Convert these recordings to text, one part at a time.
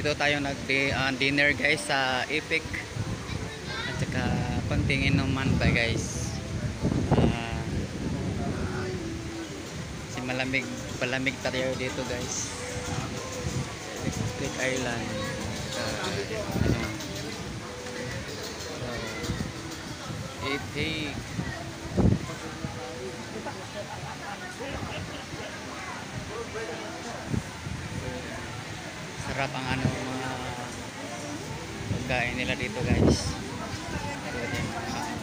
dito tayo nag uh, dinner guys sa Epic. At saka konting inuman pa guys. Ah, si malamig, palamig tayo dito guys. Epic Island. Uh, ano, so, Epic. Sarap ang ano mga pagkain nila dito guys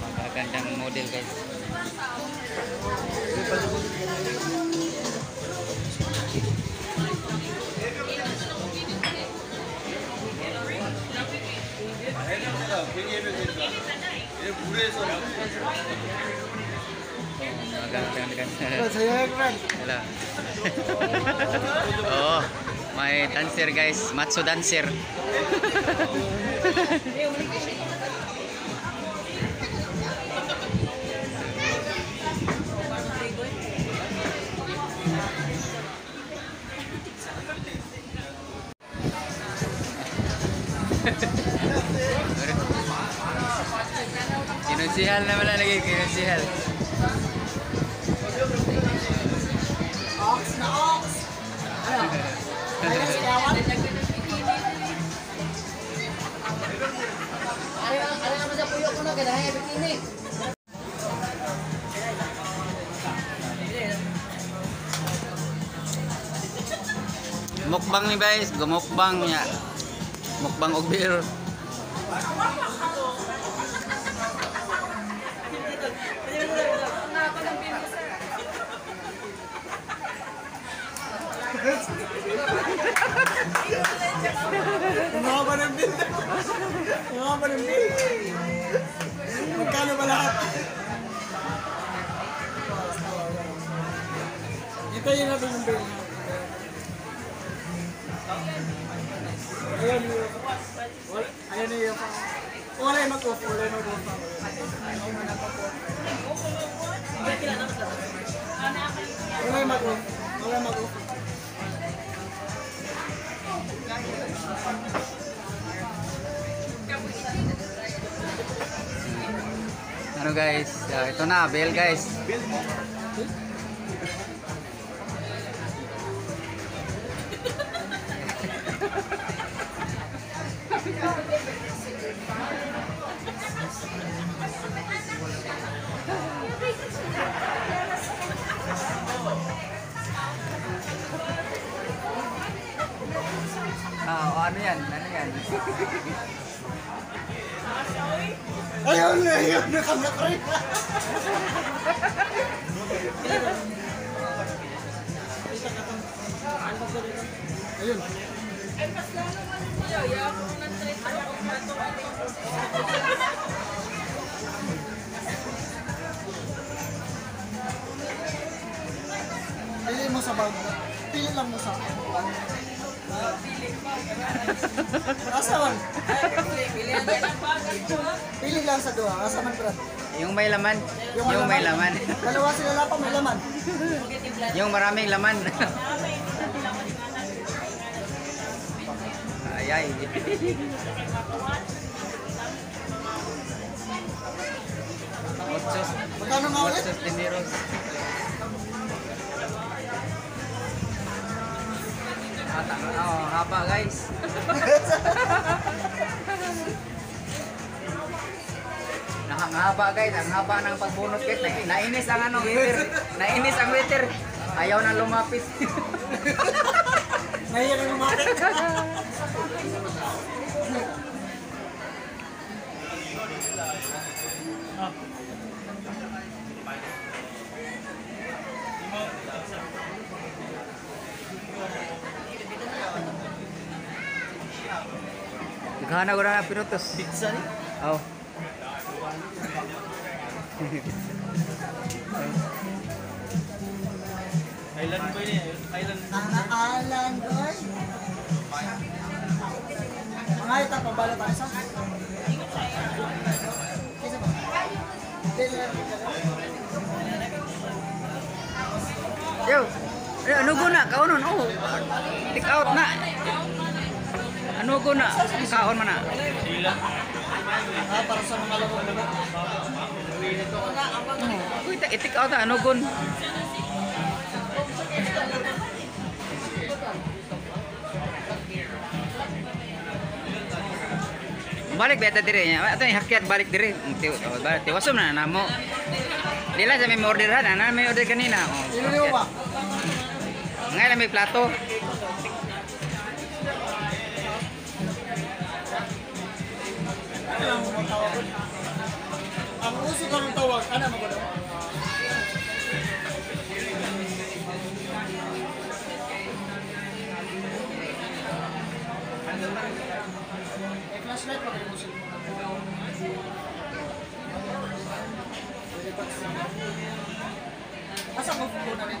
magagandang model guys. Magagandang guys Hello. oh, may dancer guys, matso dancer. Kinusihal naman lang lagi, kinusihal. Ox na ox. Ano? Mukbang ni guys, gumukbang niya. Mukbang og beer. Mga ba ng bill? Mga bill? Magkano ba lahat? Itayin natin yung bill. Ayan yung... Wala- Ayan yung... Wala yung mag-off. Wala yung mag-off. Wala yung mag-off. Wala yung mag-off. Ano guys, ah, ito na, bell guys. Ah, ano yan? Ano yan? Ayun na yun! Nakamnak rin! Ayun. Pili Asa man? Pili lang sa duha. Asa man, Brad? Yung may laman. Yung may laman. Dalawa sila lang pa may laman. Yung maraming laman. ay ay. Ochos. Magkano nga ulit? Ochos dineros. Ata, oh, haba guys. Nakangaba guys, ang haba ng pagbunot guys. Na- Nainis ang ano, waiter. Nainis ang waiter. Ayaw na lumapit. Nahiya ka lumapit. Naghana ko na na pinutos. Pizza ni? Oh. Island boy niya. Island. Ana-alan, boy. Mga ita, pabala tayo sa? Yo. Ano ano go na kaunon oh. Take out na. Ano ko na? Kaon man na. Para sa mga laro na Uy, ta- itik out. Ano gun? Balik beta dire nya. Ato ni hakyat balik dire. Ti oh, balik tiwasom na namo. Dila sa may order ha, na may order kanina. Oh. Ba? Ngayon may plato. Lang mo tawag? Ang uso ka ng tawag, ano mo ba? Eh, flashlight pa kayo sila. Asa mo po na rin?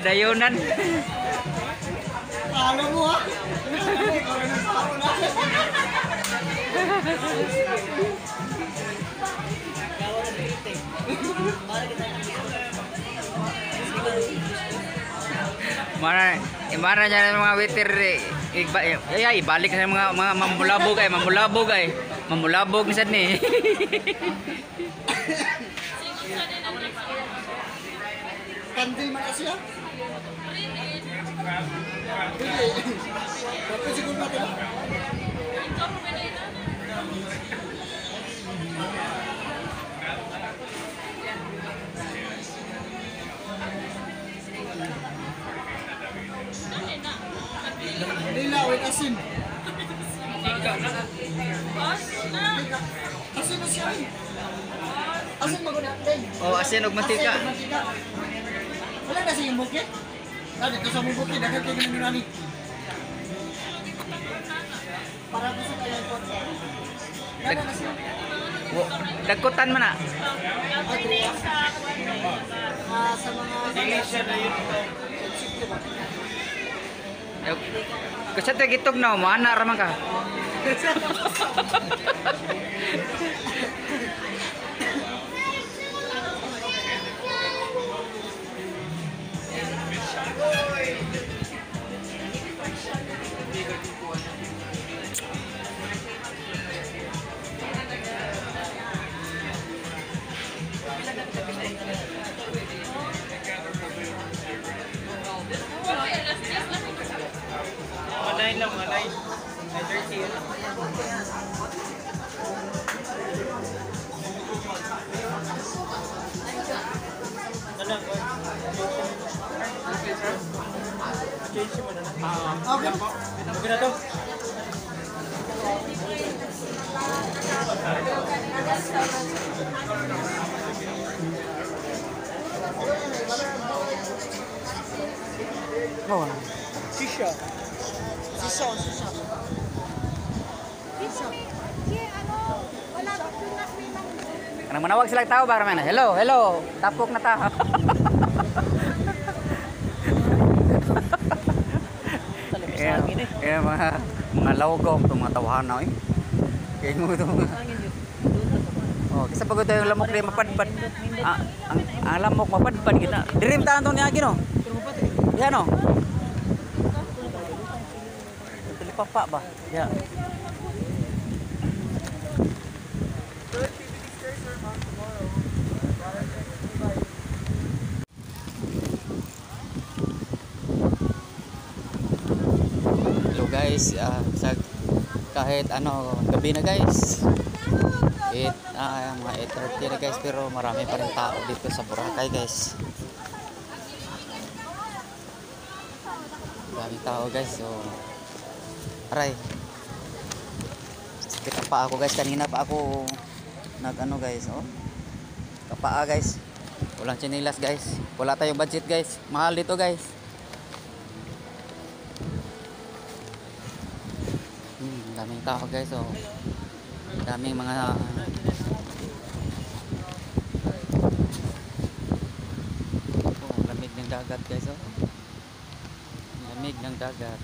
lang. Ada yunan. Alam mo ah. Nagsasabi na. Mara, imara niya ng mga waiter eh. Iba, eh, ay, ibalik sa mga mga mamulabog ay, mamulabog ay. Mamulabog ni sad ni. bandil terima kasih ya. Tapi siguro na diba? Lila, wait asin. Asin asin. Asin, Asin magunat. Oh, asin og. Asin. Wala na siyang bukit. Ah, dito sa mong bukit, dagat kayo ng nani. Para ko sa kaya po. Wala na siya. Wo, Dagkutan man na. Adria. Ah, sa mga... Dili siya na yun. Kasi tayo gitog na, mana raman ka. Manay lang, manay. 9.30 yun. Ano, Change mo na na. Okay. Okay na to. Oh. Sisha. Sisha, sisha. Kanang manawag sila tao ba raman? Hello, hello. Tapok na ta. Kaya, kaya mga mga lawgaw itong mga tawhana eh. Kaya mo ito mga... Oh, kasi pag ito yung lamok rin mapadpad. Ah, ang, ang lamok mapadpad kita. Dirim tahan itong niyagi no? Yan no? Papa ba? Yeah. Hello guys, ah, sa kahit ano gabi na guys. It ah, mga 8:30 na guys pero marami pa rin tao dito sa Boracay guys. Dami tao guys. So aray. Sakit ang paa guys. Kanina pa ako nag ano guys. Oh. Kapaa guys. Walang chinilas guys. Wala tayong budget guys. Mahal dito guys. Hmm, daming tao guys. Oh. Daming mga Oh, lamig ng dagat guys oh. Lamig ng dagat.